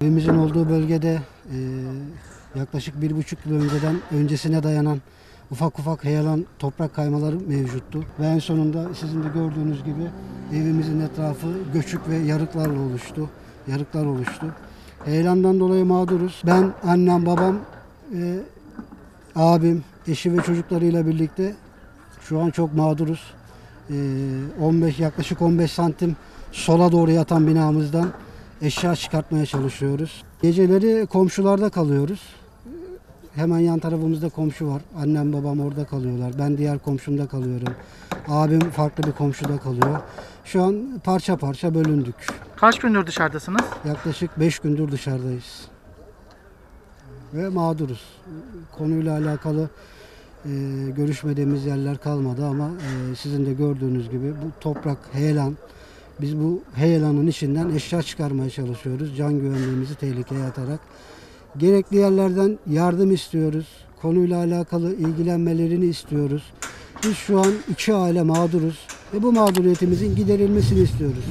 Evimizin olduğu bölgede e, yaklaşık bir buçuk yıl önceden öncesine dayanan ufak ufak heyelan toprak kaymaları mevcuttu. Ve en sonunda sizin de gördüğünüz gibi evimizin etrafı göçük ve yarıklarla oluştu. Yarıklar oluştu. Heyelandan dolayı mağduruz. Ben, annem, babam, e, abim, eşi ve çocuklarıyla birlikte şu an çok mağduruz. E, 15 yaklaşık 15 santim sola doğru yatan binamızdan eşya çıkartmaya çalışıyoruz. Geceleri komşularda kalıyoruz. Hemen yan tarafımızda komşu var. Annem babam orada kalıyorlar. Ben diğer komşumda kalıyorum. Abim farklı bir komşuda kalıyor. Şu an parça parça bölündük. Kaç gündür dışarıdasınız? Yaklaşık 5 gündür dışarıdayız. Ve mağduruz. Konuyla alakalı e, görüşmediğimiz yerler kalmadı ama e, sizin de gördüğünüz gibi bu toprak, heyelan, biz bu heyelanın içinden eşya çıkarmaya çalışıyoruz. Can güvenliğimizi tehlikeye atarak. Gerekli yerlerden yardım istiyoruz. Konuyla alakalı ilgilenmelerini istiyoruz. Biz şu an iki aile mağduruz ve bu mağduriyetimizin giderilmesini istiyoruz.